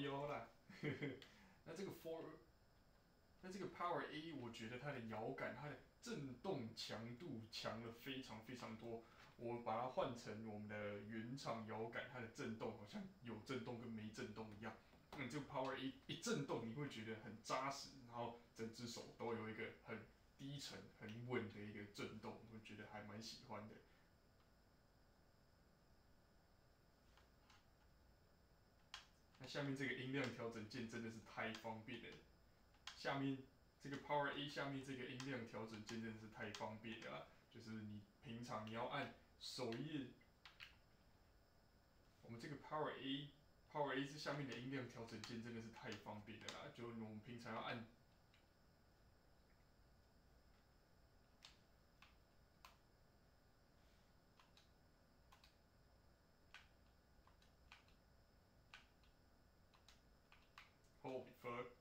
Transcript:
标啦。那这个 four，那这个 Power A，我觉得它的摇感、它的震动强度强了非常非常多。我把它换成我们的原厂摇感，它的震动好像有震动跟没震动一样。嗯，这个 Power A 一震动，你会觉得很扎实，然后整只手都有一个很低沉、很稳的一个震动，我觉得还蛮喜欢的。那下面这个音量调整键真的是太方便了。下面这个 Power A 下面这个音量调整键真的是太方便了，就是你平常你要按首页，我们这个 Power A Power A 这下面的音量调整键真的是太方便 Holy fuck！